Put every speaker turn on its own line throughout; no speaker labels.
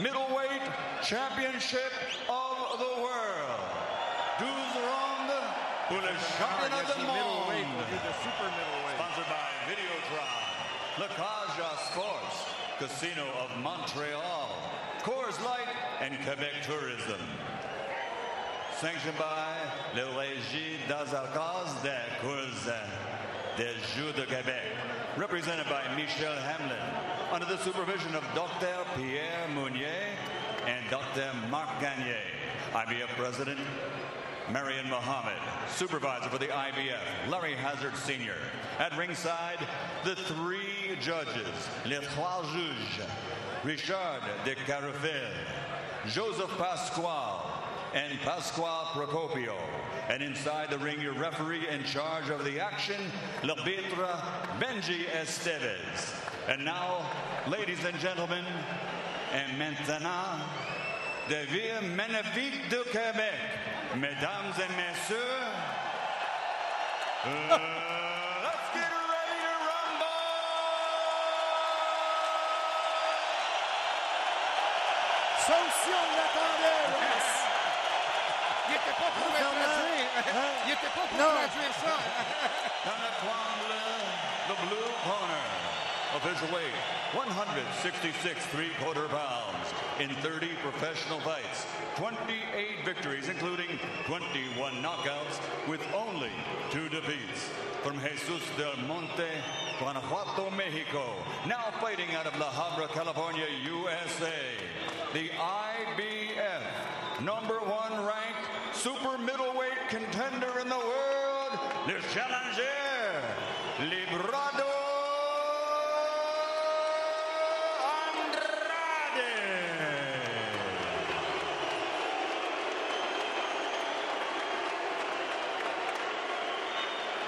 Middleweight Championship of the World. 12 rounds pour le championnat du
middleweight.
monde.
We'll do the super middleweight.
Sponsored by Videotron, La Caja Sports, Casino of Montreal, Coors Light, and Quebec Tourism. Sanctioned by le Régie des Arcases des Cours des Jeux de Québec. Represented by Michel Hamlin, under the supervision of Dr. Pierre Mounier and Dr. Marc Gagné. IBF President Marian Muhammad, supervisor for the IBF, Larry Hazard Sr. At ringside, the three judges, les trois juges, Richard de Carafel, Joseph Pasquale, and Pasquale Procopio. And inside the ring, your referee in charge of the action, l'arbitre Benjy Esteves. And now, ladies and gentlemen, and maintenant, de Ville magnifique du Québec, mesdames et messieurs, uh, let's get ready to rumble!
Ça aussi, on l'attendait.
Il était pas pour traduire.
Hein?
Il était pas pour traduire ça.
The blue corner. Official weight, 166 three-quarter pounds in 30 professional fights, 28 victories, including 21 knockouts, with only two defeats. From Jesus del Monte, Guanajuato, Mexico, now fighting out of La Habra, California, USA, the IBF number one ranked super middleweight contender in the world, the challenger, Librado Andrade.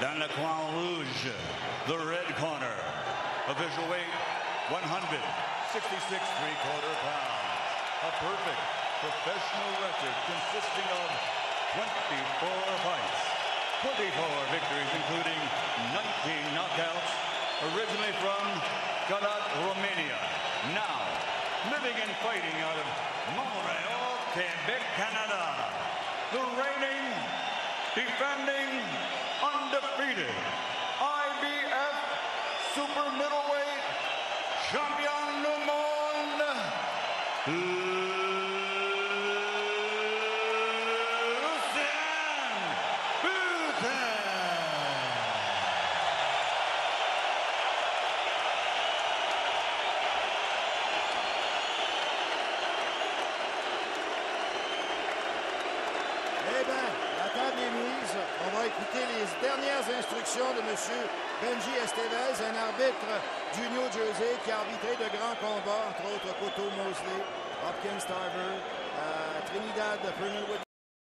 Dans le coin rouge, the red corner, official weight 166 three-quarter pounds. A perfect professional record consisting of 24 fights, 24 victories, including 19 knockouts, originally from Galat, Romania. Now, living and fighting out of Montreal, Quebec, Canada. The reigning, defending, undefeated IBF Super Middleweight Champion du Monde,
est mise. On va écouter les dernières instructions de M. Benji Estevez, un arbitre du New Jersey qui a arbitré de grands combats, entre autres Cotto Mosley, Hopkins Tarver, euh, Trinidad Fernandwood